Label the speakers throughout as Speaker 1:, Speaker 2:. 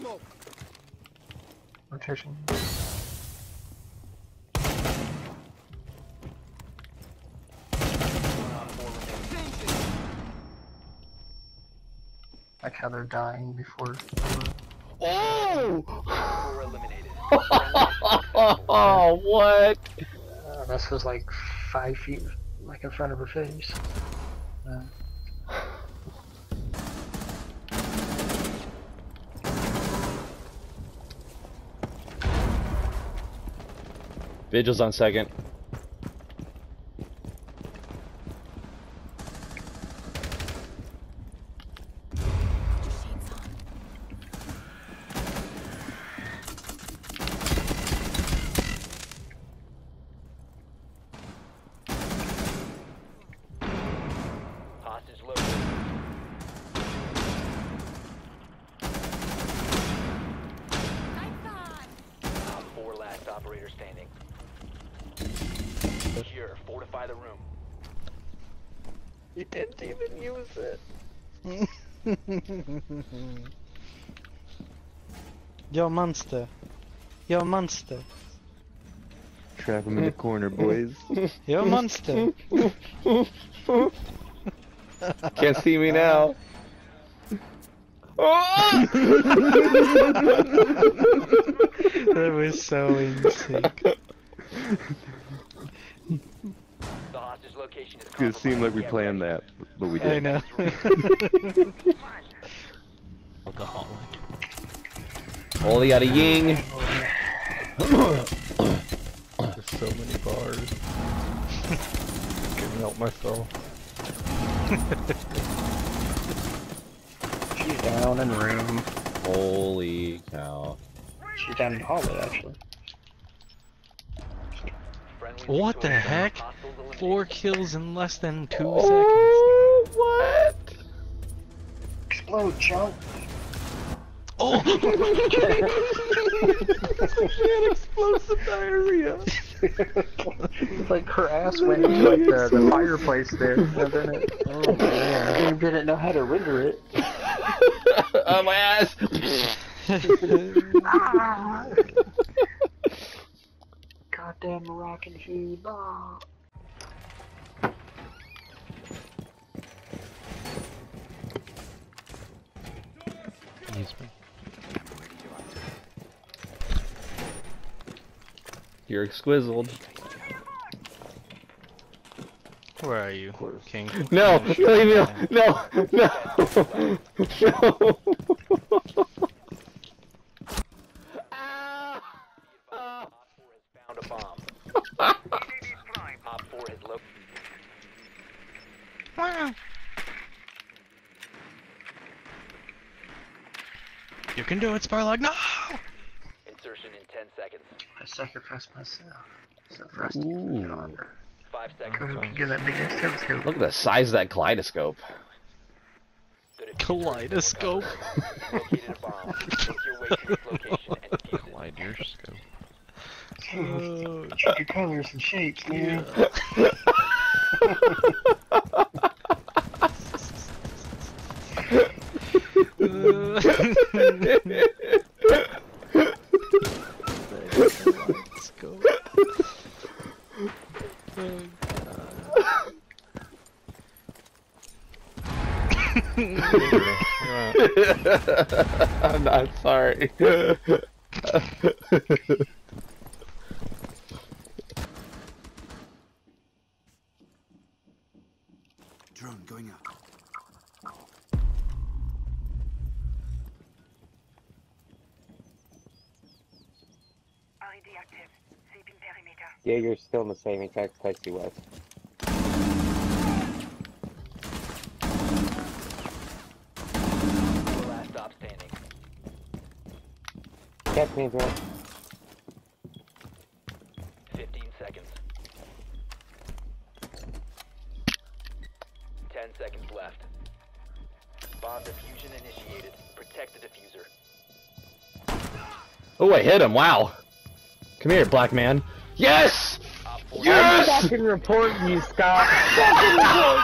Speaker 1: smoke.
Speaker 2: Rotation. Like how they're dying before.
Speaker 3: Oh!
Speaker 4: Four eliminated.
Speaker 3: oh, what?
Speaker 2: Uh, this was like five feet, like in front of her face. Uh,
Speaker 3: Vigil's on second.
Speaker 4: Hostage located. Op four last operator standing. Secure. Fortify the room.
Speaker 3: You didn't even use it.
Speaker 5: Yo, monster. Yo, monster.
Speaker 6: Trap him in the corner, boys.
Speaker 5: Yo, monster.
Speaker 3: Can't see me now.
Speaker 5: That was so in
Speaker 6: It seemed like we planned that, but we didn't.
Speaker 5: know.
Speaker 7: Alcoholic.
Speaker 3: Only got a ying.
Speaker 7: There's so many bars. Can't help myself.
Speaker 2: she's down in room.
Speaker 3: Holy cow.
Speaker 2: She's down in the hallway, actually.
Speaker 5: What the
Speaker 4: victorious.
Speaker 5: heck?
Speaker 4: Uh, Hostiles eliminated.
Speaker 5: Four kills in less than two
Speaker 3: Oh, what?
Speaker 2: Explode, chunk!
Speaker 5: seconds. Oh!
Speaker 3: explosive diarrhea.
Speaker 2: like her ass went into like the, the fireplace there, and then it. Oh man! Game didn't know how to render it.
Speaker 3: oh, my ass.
Speaker 2: Ah! Goddamn Moroccan food. Ah.
Speaker 7: Excuse me.
Speaker 3: You're exquizzled.
Speaker 5: Where are you, King?
Speaker 3: No, me alone. No, no, no.
Speaker 4: Op four has found a bomb. Op four has located.
Speaker 5: You can do it, Sparlog. No!
Speaker 4: Insertion in 10 seconds.
Speaker 2: I sacrificed myself. So for us to get on.
Speaker 4: Five seconds.
Speaker 2: ahead that big ass telescope.
Speaker 3: Look at the size of that kaleidoscope.
Speaker 4: The diffuser
Speaker 5: Kaleidoscope.
Speaker 4: Located a bomb. Make your way to its location and defuse it.
Speaker 7: Light your scope.
Speaker 5: Oh,
Speaker 2: Check your colors and shapes, man.
Speaker 5: Let's
Speaker 3: I'm not sorry.
Speaker 1: Drone going up.
Speaker 8: Perimeter.
Speaker 9: Jaeger's still in the same exact place he was.
Speaker 4: The last stop standing.
Speaker 9: Catch me, bro.
Speaker 4: 15 seconds. 10 seconds left. Bomb diffusion initiated. Protect the defuser.
Speaker 3: Oh, I hit him. Wow. Come here, black man. Yes!
Speaker 4: Op four
Speaker 3: Yes!
Speaker 9: Fucking report you, Scott. Fucking report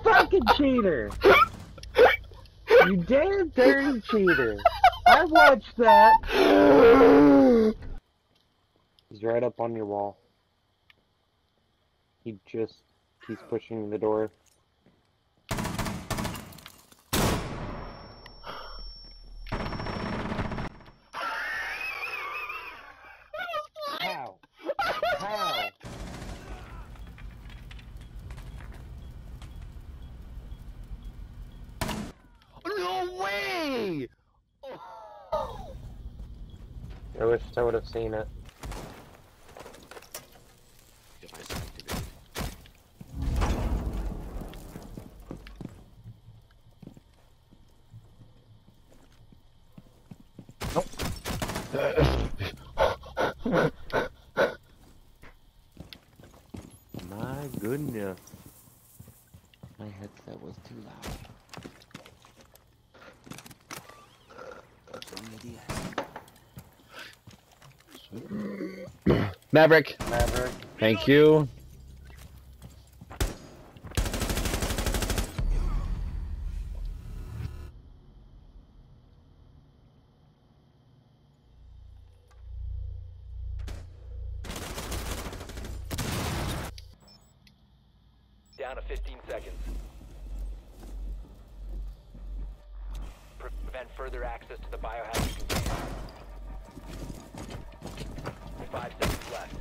Speaker 9: you. Fucking cheater. You damn dirty cheater. I watched that. He's right up on your wall. He just keeps pushing the door. How? How?
Speaker 3: No way!
Speaker 9: I wish I would have seen it.
Speaker 1: Device.
Speaker 6: My goodness. My headset was too loud.
Speaker 3: Maverick,
Speaker 9: Maverick.
Speaker 3: thank you.
Speaker 4: Down to 15 seconds. Prevent further access to the biohazard container. Five seconds left.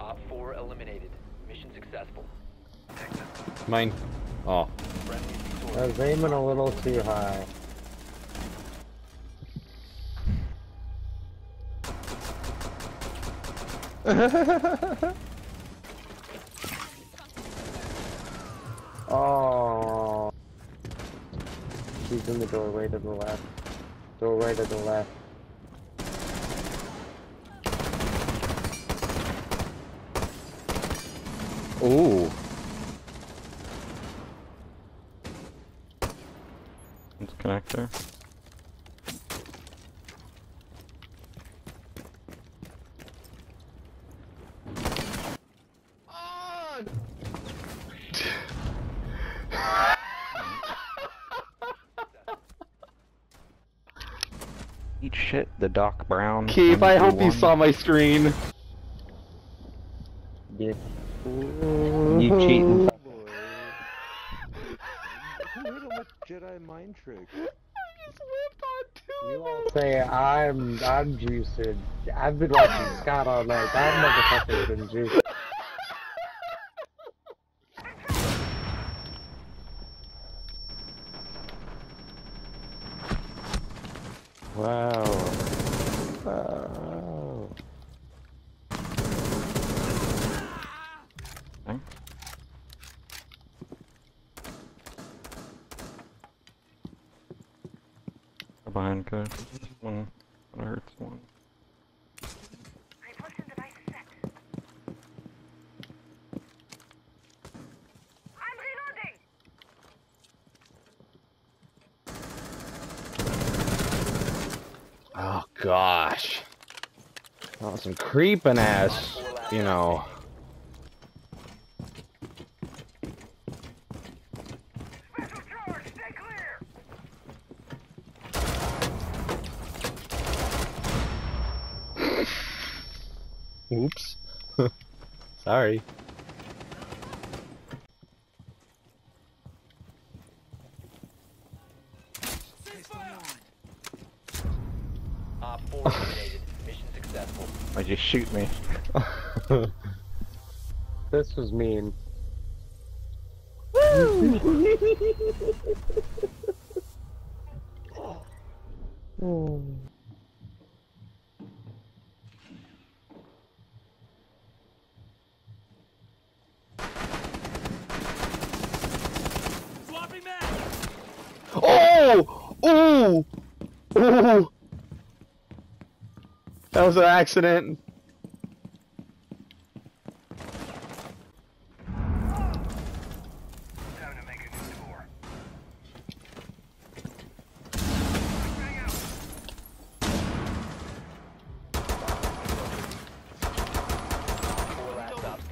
Speaker 4: Op 4 eliminated. Mission successful.
Speaker 3: Mine. Oh.
Speaker 9: I was aiming a little too high. oh. She's in the doorway to the left. Doorway to the left.
Speaker 3: Ooh.
Speaker 7: It's connector. Eat shit, the Doc Brown.
Speaker 3: Keith, I hope you saw my screen.
Speaker 9: Yeah.
Speaker 3: You cheating.
Speaker 6: Who hit him with Jedi mind trick?
Speaker 9: You all say I'm I'm juicing. I've been watching Scott all night. That motherfucker's been juicing.
Speaker 6: Wow. Wow.
Speaker 7: Behind code. One. Hurts one.
Speaker 3: Oh gosh. Some creeping ass, you know. Oops. Sorry.
Speaker 4: Op 4 eliminated. Mission successful.
Speaker 7: Why just shoot me?
Speaker 9: This was mean.
Speaker 3: Oh! Ooh. Ooh. That was an accident.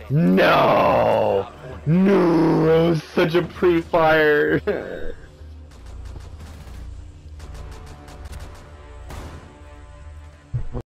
Speaker 3: No! No! It was such a pre-fire!